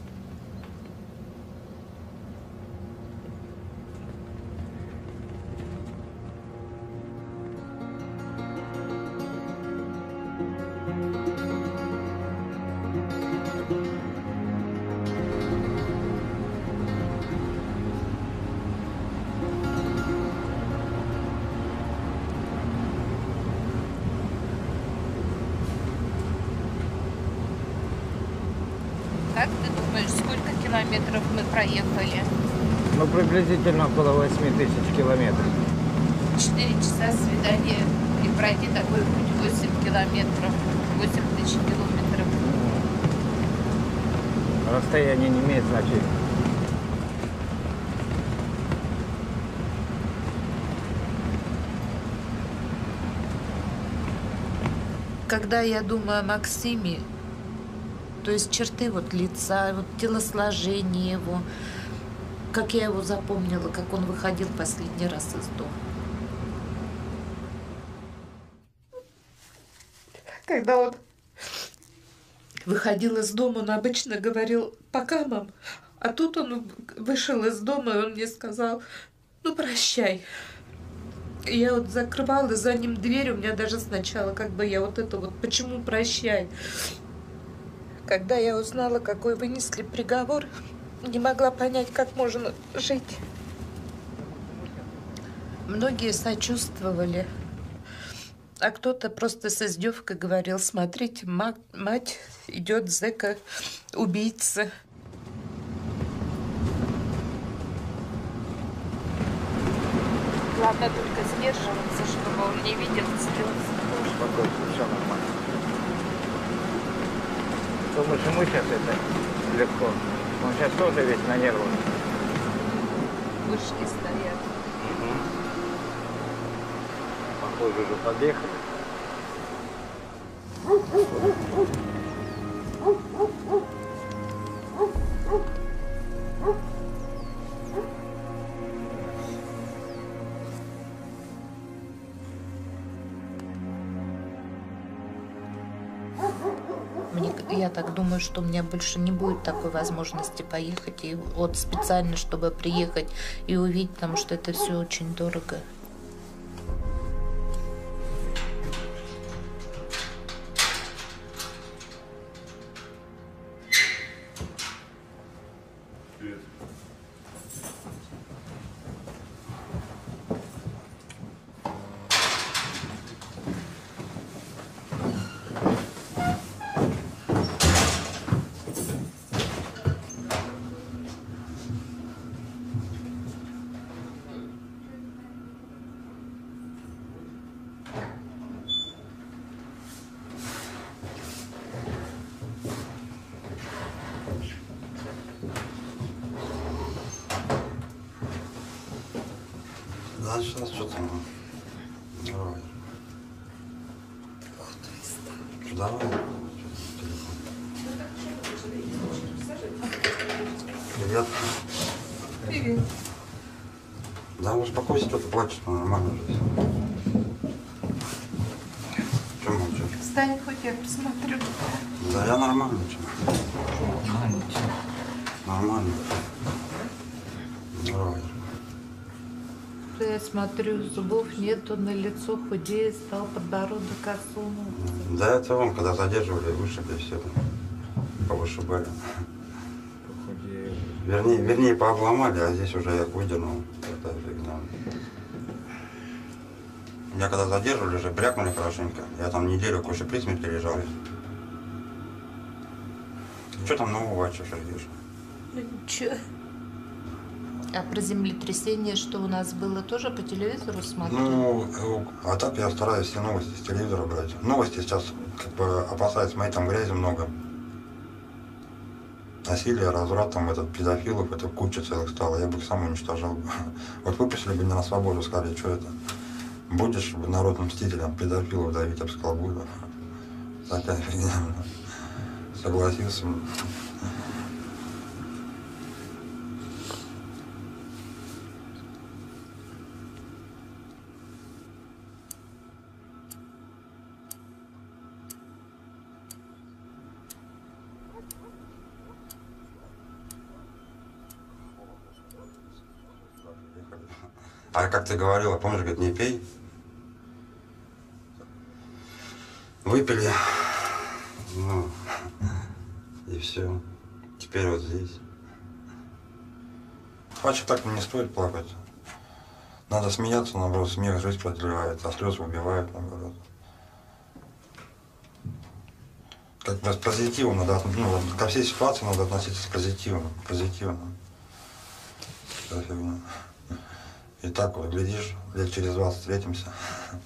Когда я думаю о Максиме, то есть черты вот лица, вот телосложение его, как я его запомнила, как он выходил последний раз из дома. Когда он выходил из дома, он обычно говорил «пока, мам». А тут он вышел из дома, и он мне сказал «ну, прощай». Я вот закрывала за ним дверь, у меня даже сначала как бы я вот это вот «почему прощай?» Когда я узнала, какой вынесли приговор, не могла понять, как можно жить. Многие сочувствовали, а кто-то просто с издевкой говорил, смотрите, ма- мать идет зэка, убийца. Главное только сдерживаться, чтобы он не видел слез. Успокойся, все нормально. Думаешь, ему сейчас это легко? Он сейчас тоже весь на нервах. Вышли стоят. Похоже, уже подъехали. Думаю, что у меня больше не будет такой возможности поехать. И вот специально, чтобы приехать и увидеть, потому что это все очень дорого. Встань, хоть я посмотрю. Да я нормально, что? Нормально. Давай. Да я смотрю, зубов нету, на лицо худее стал, подбородок осунул. Да это вон, когда задерживали, вышибли все. Повышибали. Вернее, вернее, пообломали, а здесь уже я выдернул. Меня когда задерживали, уже брякнули хорошенько. Я там неделю кушай при смерти лежал. Что там нового, что шагишь? Ничего. А про землетрясение, что у нас было, тоже по телевизору смотрели? Ну, э, а так я стараюсь все новости с телевизора брать. Новости сейчас как бы опасаюсь, моей там грязи много. Насилие, разврат, там, этот, педофилов, это куча целых стало. Я бы их сам уничтожал. Вот выпустили бы меня на свободу, сказали, что это. Будешь народным мстителем, педофилов давить, сказал, буду. Такая фигня. Согласился. А как ты говорила, помнишь, говорит, не пей? Выпили. Ну, и все. Теперь вот здесь. Пачек так не стоит плакать. Надо смеяться, наоборот, смех жизнь продлевает, а слезы убивают, наоборот. Как бы с позитивом надо, ну, ко всей ситуации надо относиться с позитивом, позитивно. Фигня. И так вот, глядишь, лет через 20 встретимся.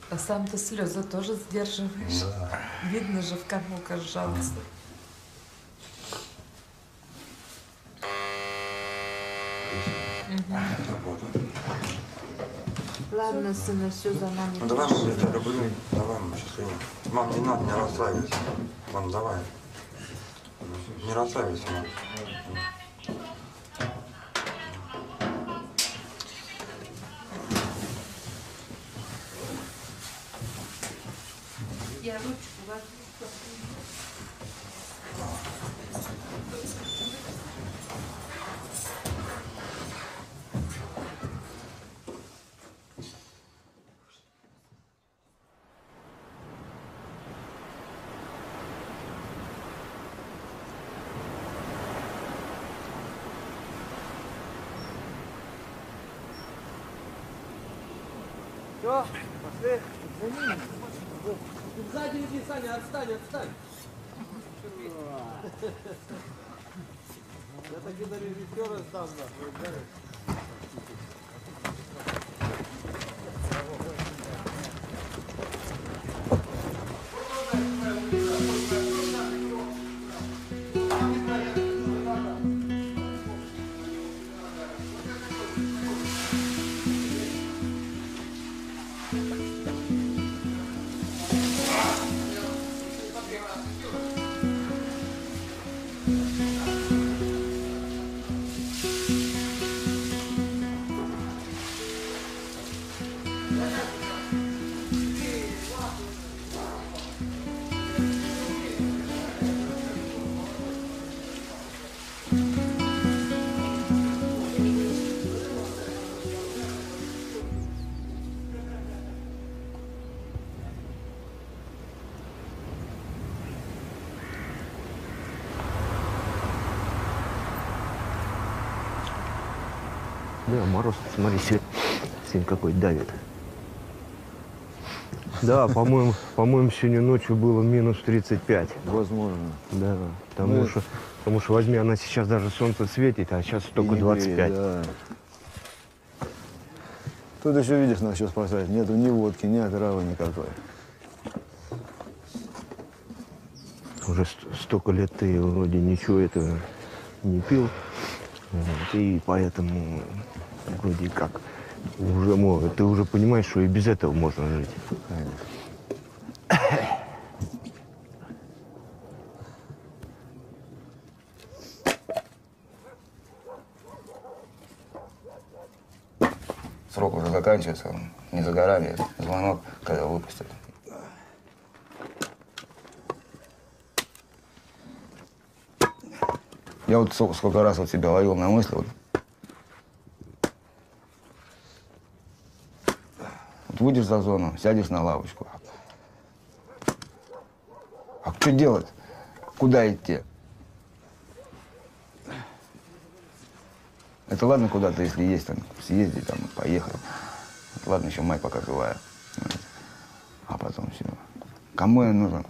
А сам ты слезы тоже сдерживаешь. Да. Видно же, в кому жаловаться. Ладно, сына, все за нами. Ну давай, я тебя люблю. Давай, мам, счастливо. Мам, не надо, не расстраивайся. Мам, давай. Не расстраивайся, мам. Я ручку возьму. Все, пошли. За ними. Иди, Саня, отстань, отстань. Я так и на режиссера сдам, да? Да, мороз, смотри, сегодня какой давит. Да, по-моему, по-моему, сегодня ночью было минус 35. Возможно. Да, потому Ну, что, потому что возьми, она сейчас даже солнце светит, а сейчас только не 25. греет, да. Тут еще, видишь, нас что спасать. Нету ни водки, ни отравы никакой. Уже ст- столько лет ты вроде ничего этого не пил. Вот, и поэтому вроде как Уже мо- ты уже понимаешь, что и без этого можно жить. Срок уже заканчивается, не за горами. Звонок, когда выпустят. Я вот сколько раз вот себя ловил на мысли, вот, выйдешь за зону, сядешь на лавочку. А что делать? Куда идти? Это ладно куда-то, если есть там, съездить, там, поехать. Это ладно, еще мать пока живая. А потом все. Кому я нужен?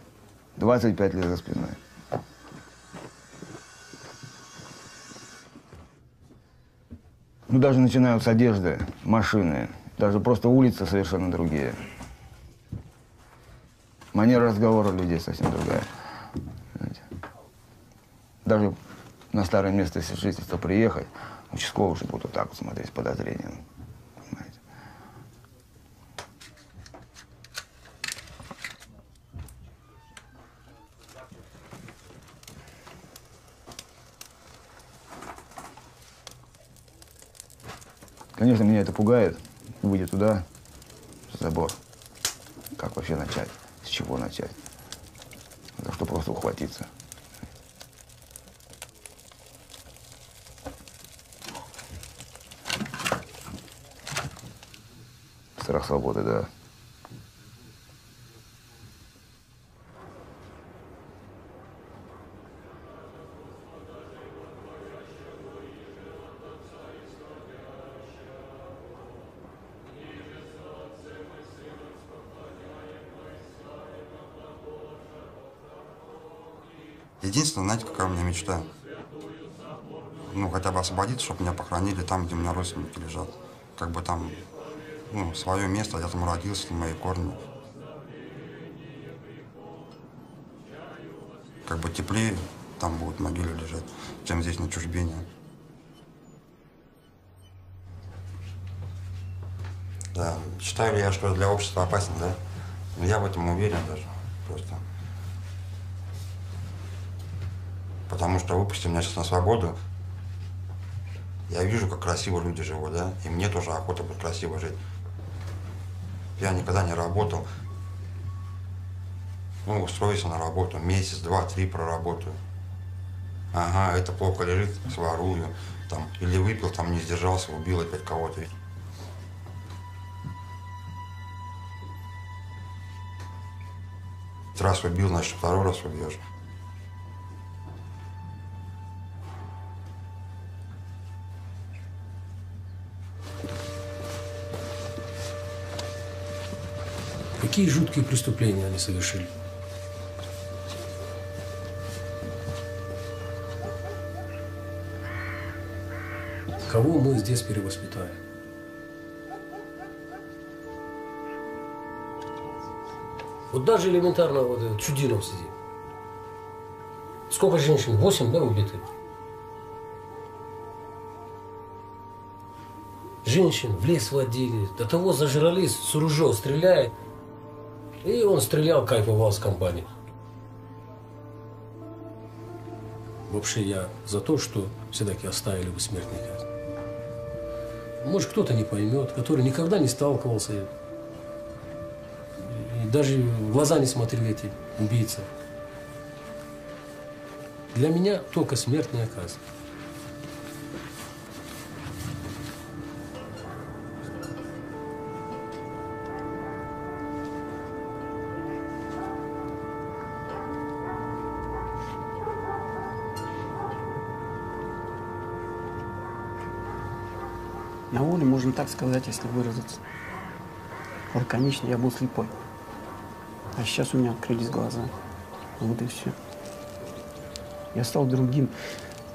25 лет за спиной. Ну, даже начиная с одежды, машины, даже просто улицы совершенно другие. Манера разговора людей совсем другая. Знаете. Даже на старое место жительства приехать, участковый уже будут так вот смотреть с подозрением. Понимаете? Конечно, меня это пугает. Выйдя туда, за забор. Как вообще начать? С чего начать? За что просто ухватиться? Страх свободы, да. Единственное, знаете, какая у меня мечта? Ну, хотя бы освободиться, чтобы меня похоронили там, где у меня родственники лежат. Как бы там, ну, свое место, я там родился, там мои корни. Как бы теплее там будут могилы лежать, чем здесь на чужбине. Да, считаю ли я, что для общества опасен, да? Я в этом уверен даже, просто. Потому что выпусти меня сейчас на свободу, я вижу, как красиво люди живут, да, и мне тоже охота будет красиво жить. Я никогда не работал. Ну, устроился на работу, месяц, два, три проработаю. Ага, это плохо лежит, сворую, там, или выпил, там, не сдержался, убил опять кого-то. Раз убил, значит, второй раз убьешь. Какие жуткие преступления они совершили? Кого мы здесь перевоспитаем? Вот даже элементарно вот этот Чудинов сидит. Сколько женщин? Восемь, да, убиты? Женщин в лес водили, до того зажрались, с ружьем стреляет. И он стрелял, кайфовал с компанией. Вообще я за то, что все-таки оставили бы смертный казнь. Может, кто-то не поймет, который никогда не сталкивался. И даже в глаза не смотрел эти убийцы. Для меня только смертная казнь. Можно так сказать, если выразиться. Лаконично, я был слепой. А сейчас у меня открылись глаза. Вот и все. Я стал другим.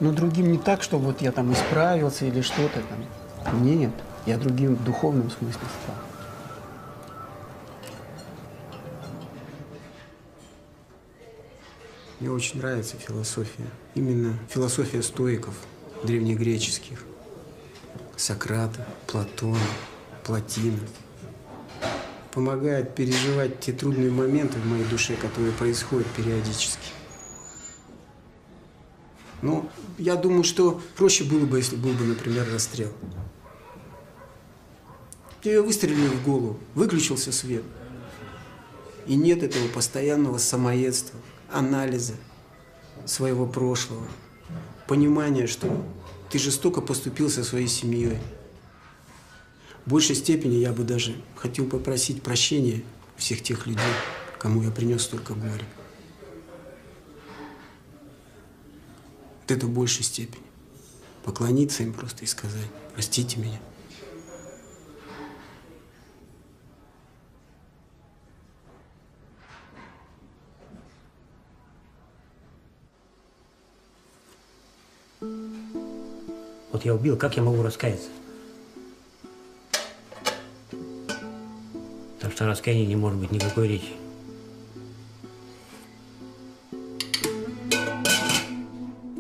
Но другим не так, что вот я там исправился или что-то там. Нет, я другим в духовном смысле стал. Мне очень нравится философия. Именно философия стоиков, древнегреческих. Сократа, Платона, плотина. Помогает переживать те трудные моменты в моей душе, которые происходят периодически. Ну, я думаю, что проще было бы, если был бы, например, расстрел. Тебе выстрелили в голову, выключился свет. И нет этого постоянного самоедства, анализа своего прошлого, понимания, что ты жестоко поступил со своей семьей. В большей степени я бы даже хотел попросить прощения всех тех людей, кому я принес столько горя. Вот это в большей степени. Поклониться им просто и сказать, простите меня. Вот я убил, как я могу раскаяться? Так что раскаяния не может быть никакой речи.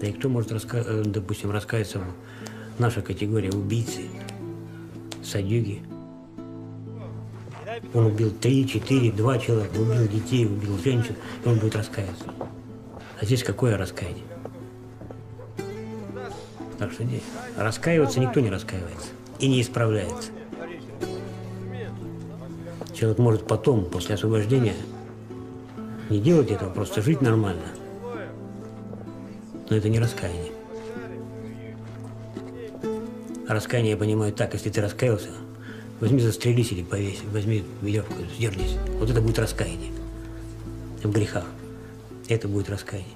Да и кто может, раска... э, допустим, раскаяться в нашей категории убийцы, садюги? Он убил три, четыре, два человека, убил детей, убил женщин, и он будет раскаяться. А здесь какое раскаяние? Так что нет. Раскаиваться никто не раскаивается и не исправляется. Человек может потом, после освобождения, не делать этого, просто жить нормально. Но это не раскаяние. Раскаяние я понимаю так, если ты раскаялся, возьми застрелись или повесь, возьми веревку, сдернись. Вот это будет раскаяние. В грехах. Это будет раскаяние.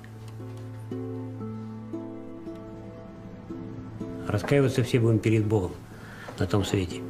Раскаиваться все будем перед Богом на том свете.